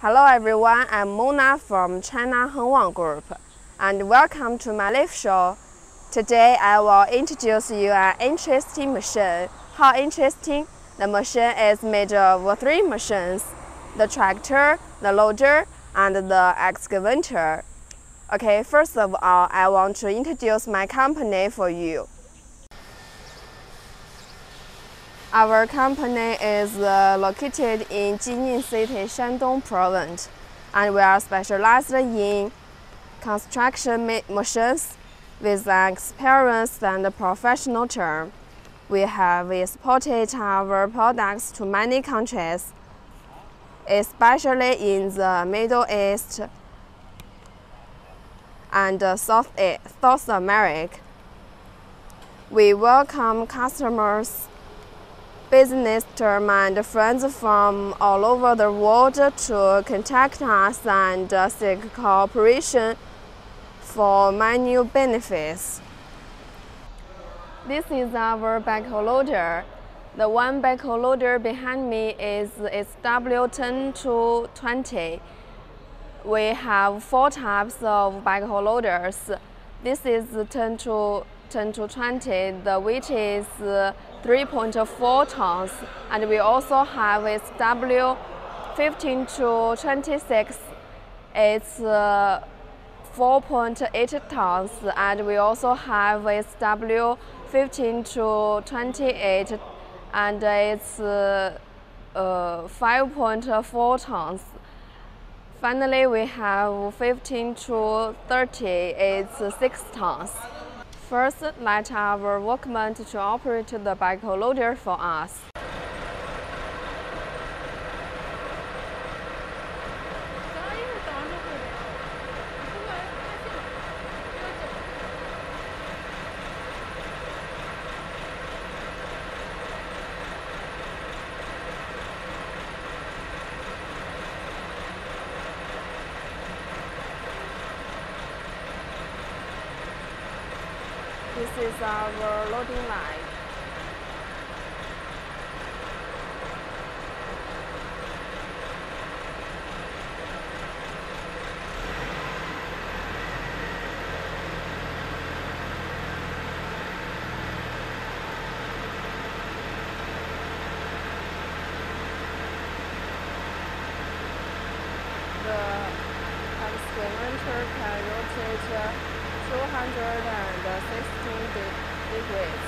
Hello everyone, I'm Mona from China Hengwang Group and welcome to my live show. Today I will introduce you an interesting machine. How interesting? The machine is made of three machines, the tractor, the loader, and the excavator. Okay, first of all, I want to introduce my company for you. Our company is uh, located in Jining City, Shandong Province, and we are specialized in construction machines with an experienced and professional team. We have exported our products to many countries, especially in the Middle East and South, South America. We welcome customers business term and friends from all over the world to contact us and uh, seek cooperation for many benefits. This is our backhoe loader. The one backhoe loader behind me is SW10-20. We have four types of backhoe loaders. This is 10 to 10 to 20, the weight is uh, 3.4 tons, and we also have its W 15 to 26. It's uh, 4.8 tons, and we also have its W 15 to 28, and it's uh, uh, 5.4 tons. Finally, we have 15 to 30, it's 6 tons. First, let our workmen to operate the backhoe loader for us. This is our loading line. The excavator can rotate uh, 216 degrees. 有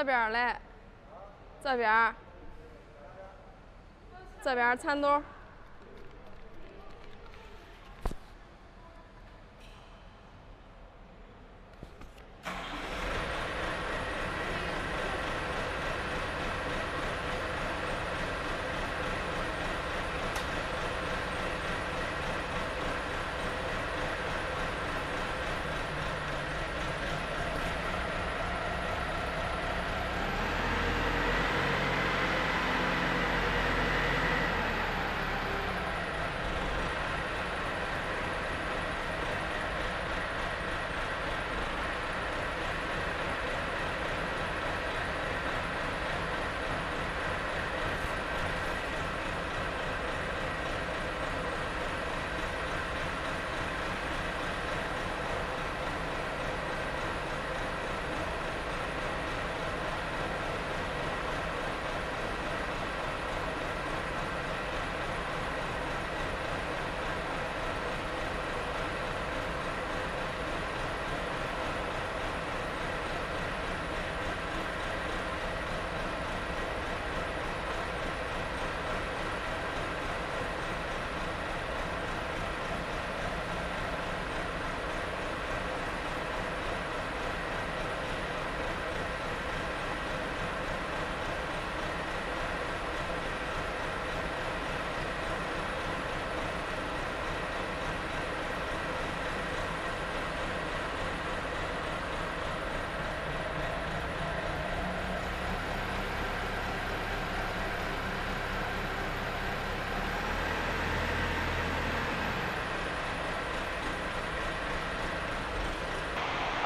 这边来，这边，这边铲墩。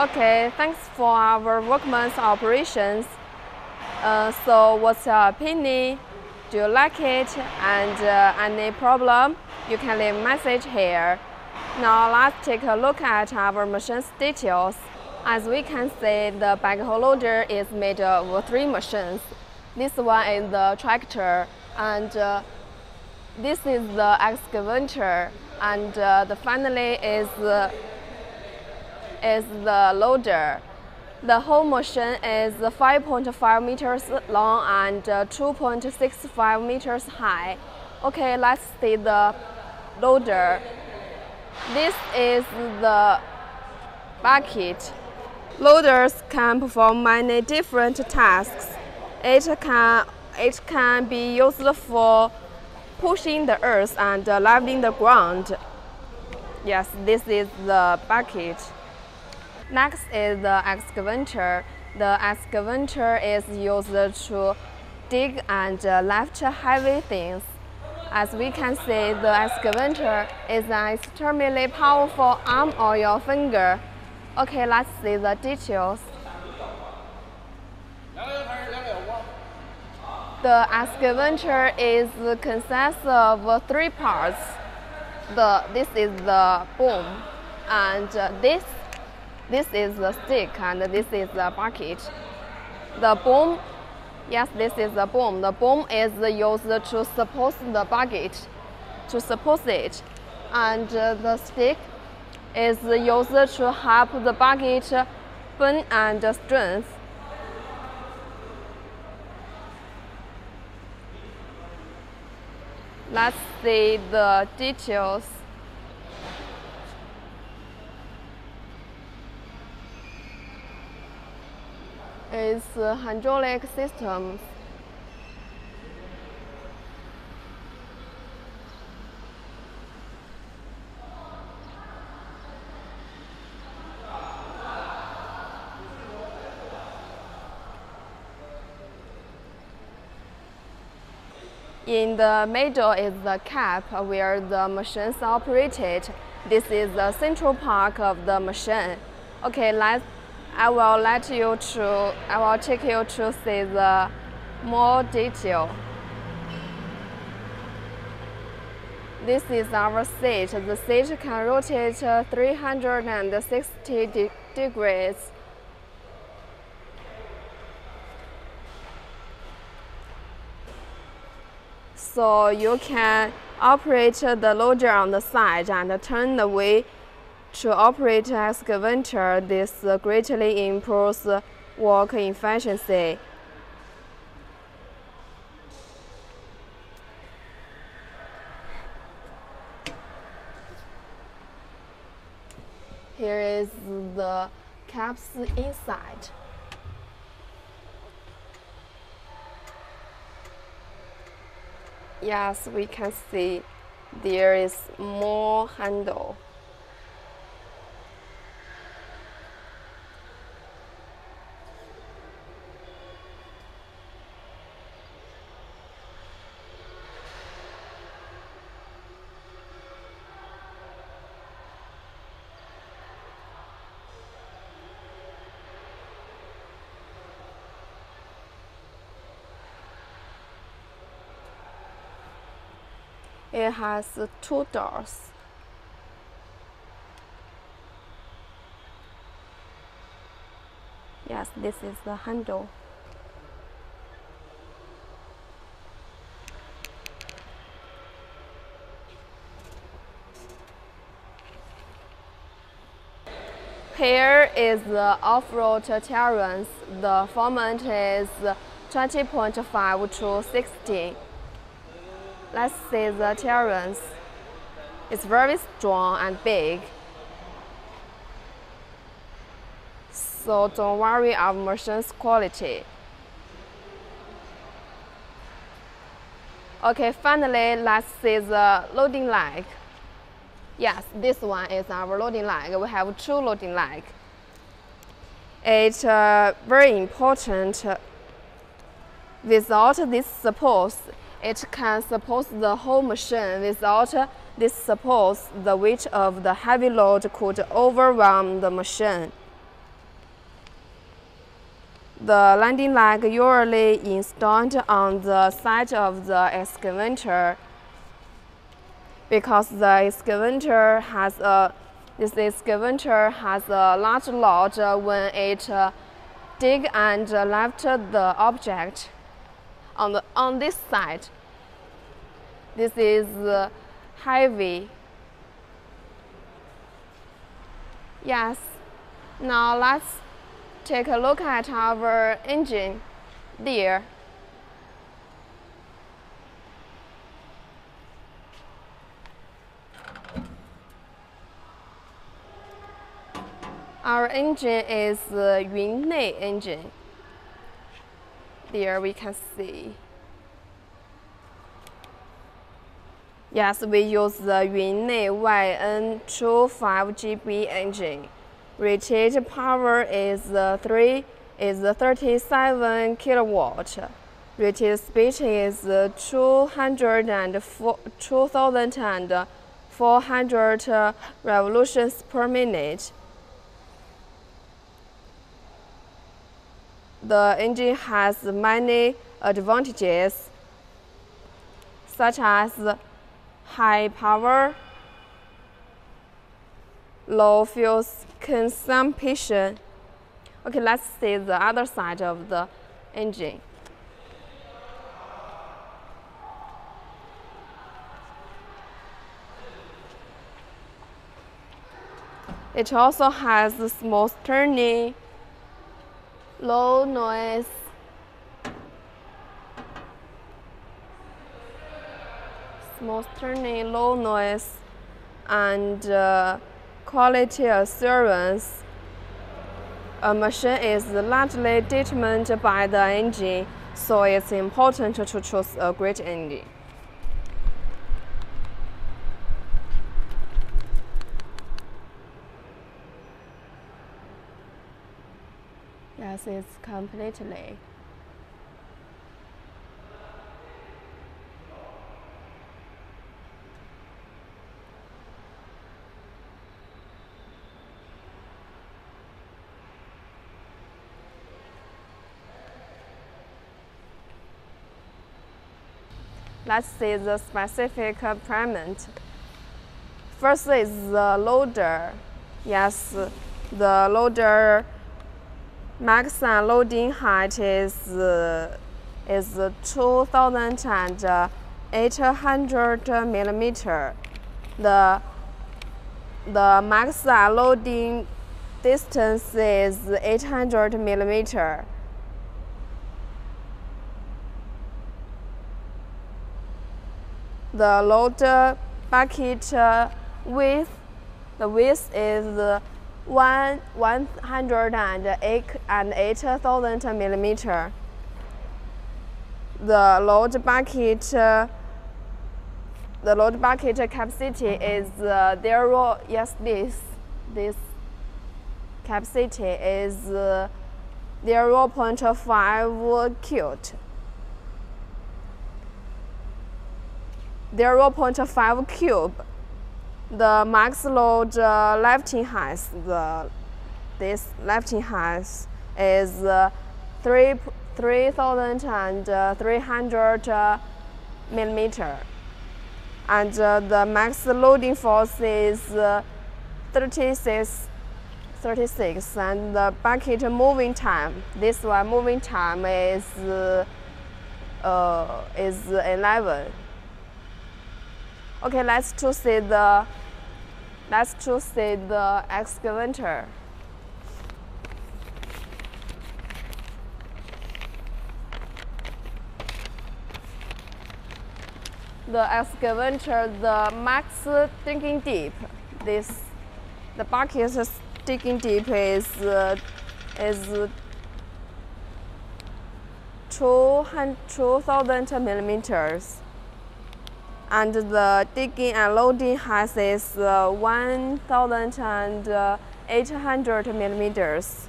Okay, thanks for our workman's operations. Uh, so what's your opinion? Do you like it? And uh, any problem? You can leave message here. Now let's take a look at our machine's details. As we can see, the backhoe loader is made of three machines. This one is the tractor, and uh, this is the excavator, and uh, the finally is is the loader. The whole machine is 5.5 meters long and uh, 2.65 meters high. Okay, let's see the loader. This is the bucket. Loaders can perform many different tasks. It can, it can be used for pushing the earth and uh, leveling the ground. Yes, this is the bucket. Next is the excavator. The excavator is used to dig and uh, lift heavy things. As we can see, the excavator is an extremely powerful arm or your finger. Okay, let's see the details. The excavator is consists of three parts. The, this is the boom, and uh, this this is the stick and this is the bucket. The boom, yes, this is the boom. The boom is used to support the bucket, to support it. And uh, the stick is used to help the bucket bend and strength. Let's see the details. Is uh, hydraulic systems. In the middle is the cap where the machines operated. This is the central part of the machine. Okay, let's I will let you to, I will take you to see the more detail. This is our seat. The seat can rotate 360 de degrees. So you can operate the loader on the side and turn the way to operate excavator, this greatly improves work efficiency. Here is the caps inside. Yes, we can see there is more handle. It has two doors. Yes, this is the handle. Here is the off-road tolerance. The format is 20.5 to 16. Let's see the tolerance. It's very strong and big. So don't worry of machine's quality. Okay, finally, let's see the loading leg. Yes, this one is our loading leg. We have two loading leg. It's uh, very important. Without this support, it can support the whole machine without this support, the weight of the heavy load could overwhelm the machine. The landing leg usually installed on the side of the excavator because the excavator has a this excavator has a large load when it uh, dig and lift the object on the on this side. This is uh, heavy. Yes. Now let's take a look at our engine there. Our engine is the Yunnei engine. There we can see. Yes, we use the Yunnei YN25GB engine. Rated power is the 3 is the 37 kilowatt. Rated speed is 2,400 revolutions per minute. The engine has many advantages, such as high power, low fuel consumption. Okay, let's see the other side of the engine. It also has smooth turning, low noise, smooth turning, low noise, and uh, quality assurance. A machine is largely determined by the engine, so it's important to choose a great engine. Yes, it's completely. Let's see the specific parameter. First is the loader. Yes, the loader maximum loading height is uh, is 2,800 millimeter. The the maximum loading distance is 800 millimeter. The load bucket width, the width is one one hundred and eight and eight thousand millimeter. The load bucket the load bucket capacity is uh, zero. Yes, this this capacity is uh, zero point 0.5 cube the max load uh, lifting height, the, this lifting height is uh, 3, 3,300 uh, millimeter. And uh, the max loading force is uh, 36, 36 and the bucket moving time, this one moving time is, uh, is 11. Okay, let's see the let's see the excavator. The excavator, the max digging deep. This the bucket is digging deep is uh, is 2,000 millimeters and the digging and loading height is uh, 1,800 millimeters.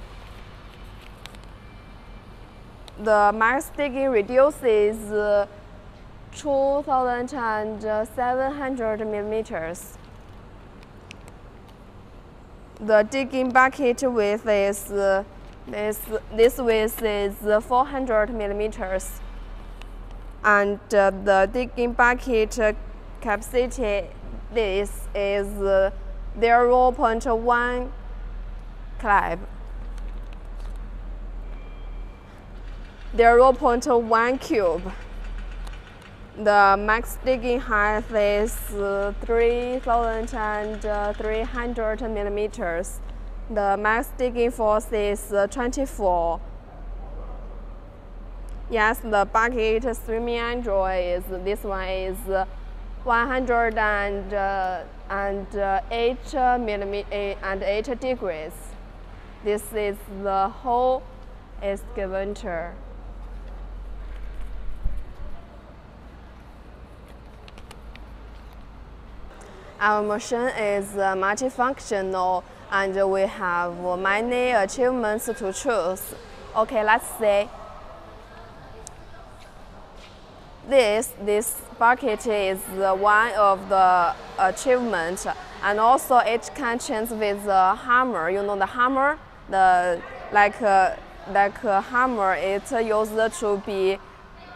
The max digging radius is uh, 2,700 millimeters. The digging bucket width is uh, this, this width is 400 millimeters and uh, the digging bucket capacity this is uh, 0.1 clap 0.1 cube. The max digging height is uh, 3,300 millimeters. The max digging force is uh, 24 Yes, the bucket swimming angle is this one is 100 and, uh, and uh, 8 millimeter and 8 degrees. This is the whole excavator. Our machine is multifunctional and we have many achievements to choose. Okay, let's see. This, this bucket is one of the achievements and also it can change with the hammer. You know the hammer, the like uh, like a hammer. It used to be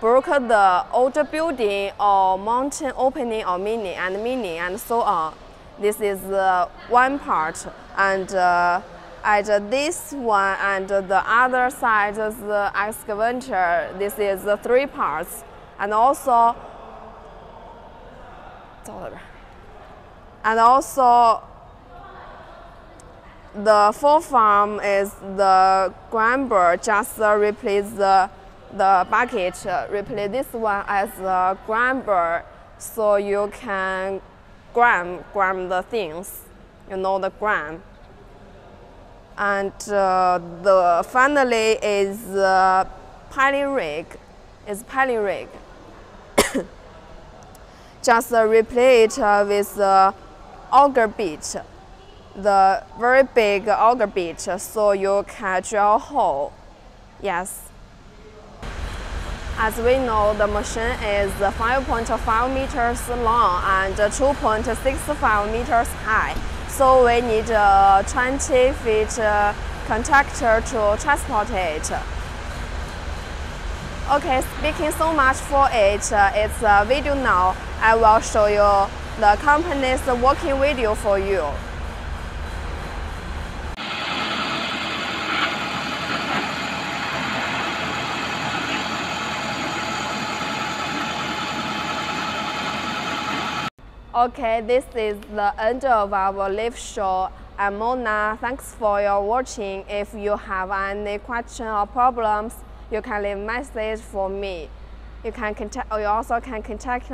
broke the old building or mountain opening or mini and mini and so on. This is uh, one part and uh, at this one and the other side the excavator. This is the three parts and also and also the fourth arm is the grabber just uh, replace the the bucket uh, replace this one as the grabber so you can grab grab the things. You know the grab and uh, the finally is the piling rig is piling rig just replace it uh, with the auger bit, the very big auger bit, so you drill a hole. Yes. As we know, the machine is 5.5 meters long and 2.65 meters high, so we need a 20 feet uh, conductor to transport it. Okay, speaking so much for it, uh, it's a video now. I will show you the company's working video for you. Okay, this is the end of our live show. I'm Mona. Thanks for your watching. If you have any question or problems, you can leave message for me. You can contact. You also can contact.